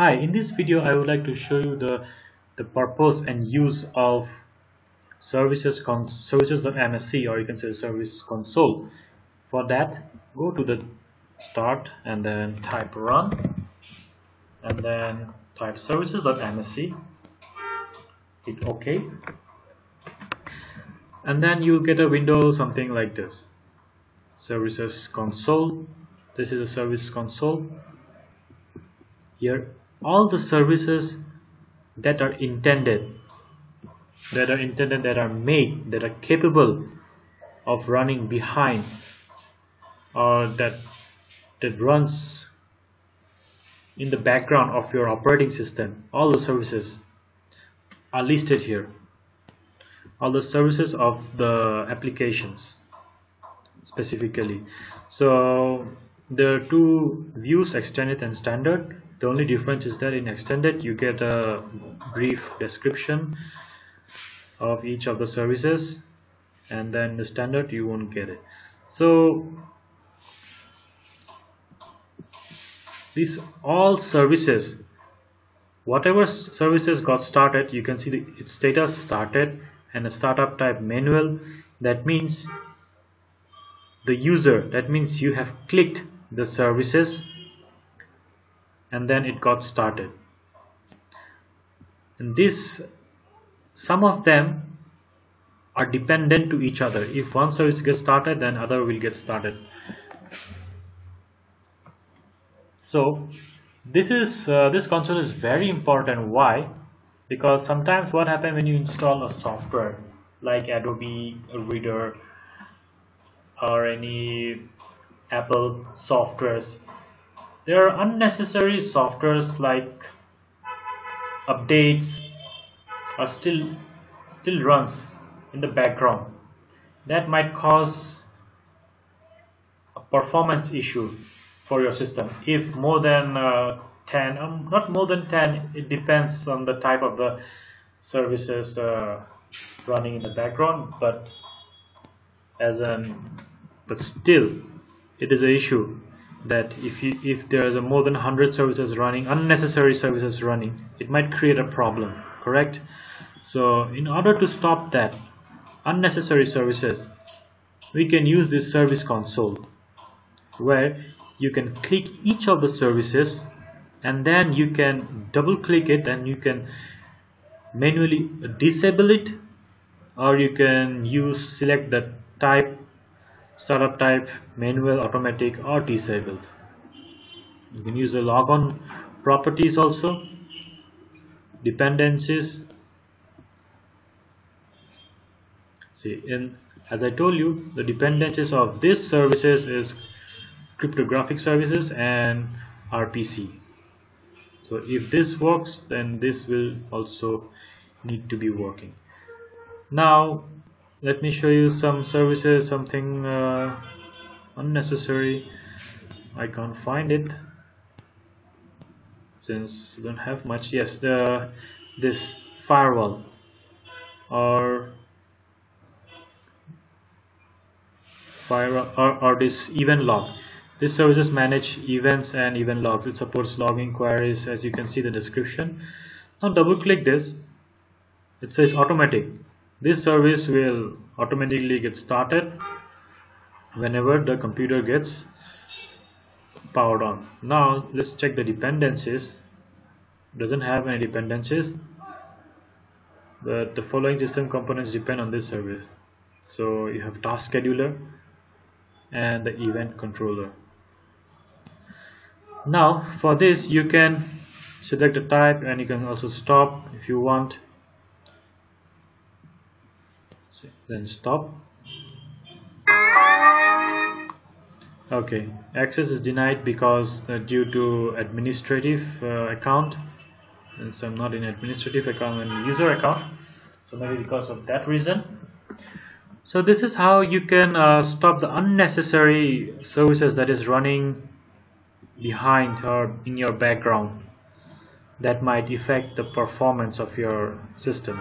Hi, in this video I would like to show you the the purpose and use of services services.msc or you can say service console. For that, go to the start and then type run and then type services.msc. Hit OK. And then you get a window something like this. Services console. This is a service console here all the services that are intended that are intended that are made that are capable of running behind or that that runs in the background of your operating system all the services are listed here. All the services of the applications specifically. So there are two views extended and standard the only difference is that in extended you get a brief description of each of the services and then the standard you won't get it. So these all services whatever services got started you can see the, its status started and a startup type manual. That means the user that means you have clicked the services and then it got started. And this some of them are dependent to each other. If one service gets started then other will get started. So this is uh, this console is very important. Why? Because sometimes what happens when you install a software like Adobe Reader or any Apple softwares there are unnecessary softwares like updates are still still runs in the background. That might cause a performance issue for your system. If more than uh, 10 um, not more than 10 it depends on the type of the services uh, running in the background but as an but still it is an issue that if you if there is a more than 100 services running unnecessary services running it might create a problem correct? So in order to stop that unnecessary services we can use this service console where you can click each of the services and then you can double click it and you can manually disable it or you can use select the type startup type manual automatic or disabled. You can use the logon properties also. Dependencies. See in as I told you the dependencies of these services is cryptographic services and RPC so if this works then this will also need to be working. Now let me show you some services something uh, unnecessary. I can't find it. Since I don't have much yes the this firewall. Or firewall or, or this event log. This services manage events and event logs. It supports logging queries as you can see the description. Now double click this. It says automatic this service will automatically get started whenever the computer gets powered on. Now let's check the dependencies. Doesn't have any dependencies but the following system components depend on this service. So you have task scheduler and the event controller. Now for this you can select a type and you can also stop if you want then stop. Okay. Access is denied because uh, due to administrative uh, account. And so I'm not in administrative account and user account. So maybe because of that reason. So this is how you can uh, stop the unnecessary services that is running behind or in your background. That might affect the performance of your system